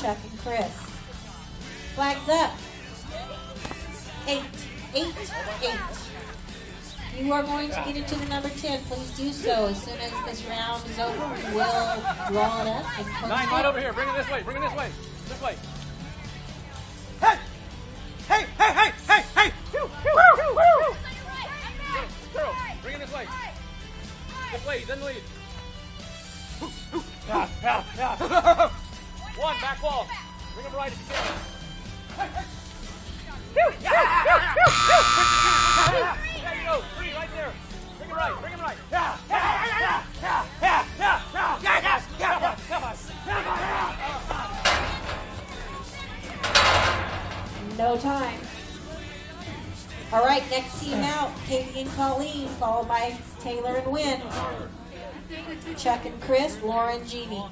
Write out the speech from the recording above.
Chuck and Chris. Flags up. Eight, eight, eight. You are going to get into the number 10. Please do so. As soon as this round is over, we will draw it up and post Nine, right over here. Bring it this way. Bring it this way. This way. Hey! Hey, hey, hey, hey, hey! Woo, woo, woo! Girl, bring it this way. This way. Then lead. Yeah, yeah, yeah. Back wall. Bring him right if you can. No time. All right, next team out, Katie and Colleen, followed by Taylor and Wynn. Chuck and Chris, Laura and Jeannie.